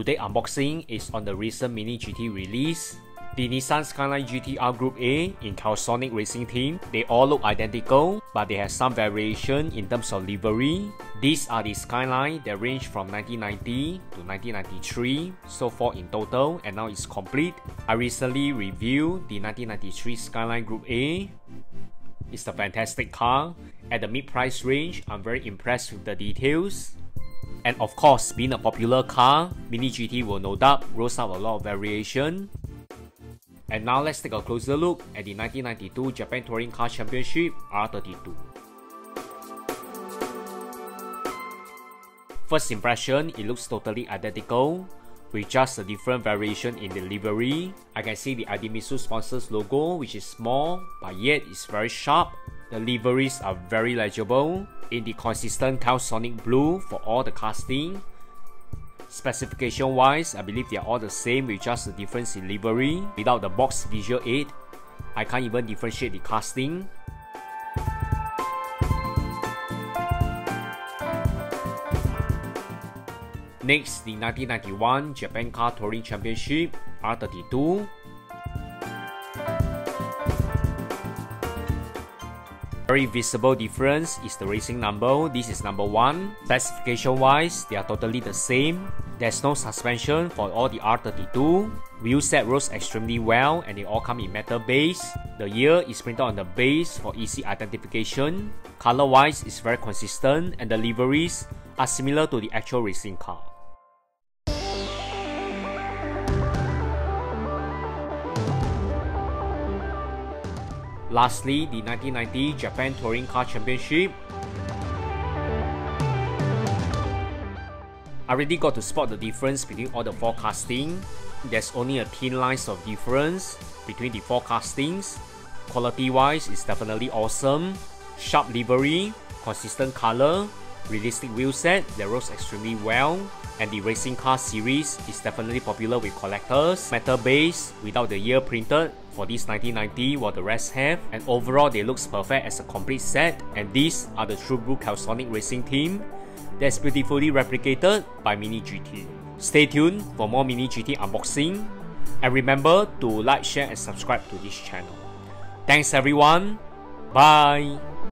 Today unboxing is on the recent Mini GT release. The Nissan Skyline GT-R Group A in Calsonic Racing Team, they all look identical, but they have some variation in terms of livery. These are the Skyline that range from 1990 to 1993, so far in total, and now it's complete. I recently reviewed the 1993 Skyline Group A. It's a fantastic car. At the mid-price range, I'm very impressed with the details. And of course, being a popular car, Mini GT will no doubt roast out a lot of variation. And now let's take a closer look at the 1992 Japan Touring Car Championship R32. First impression, it looks totally identical, with just a different variation in the livery. I can see the Idemitsu sponsors logo which is small, but yet it's very sharp the liveries are very legible in the consistent Calsonic blue for all the casting. Specification wise, I believe they are all the same with just the difference in livery. Without the box visual aid, I can't even differentiate the casting. Next, the 1991 Japan Car Touring Championship R32 Very visible difference is the racing number. This is number 1. Specification wise, they are totally the same. There's no suspension for all the R32. Wheel set rolls extremely well and they all come in metal base. The year is printed on the base for easy identification. Color wise is very consistent and the liveries are similar to the actual racing car. Lastly, the 1990 Japan Touring Car Championship. I already got to spot the difference between all the forecasting. There's only a thin lines of difference between the forecastings. Quality wise, it's definitely awesome. Sharp livery, consistent color, realistic wheel set that rolls extremely well. And the racing car series is definitely popular with collectors. Metal base without the year printed for this 1990 what the rest have and overall they looks perfect as a complete set and these are the True Blue Calsonic racing team that's beautifully replicated by Mini GT. Stay tuned for more Mini GT unboxing and remember to like, share and subscribe to this channel. Thanks everyone, bye!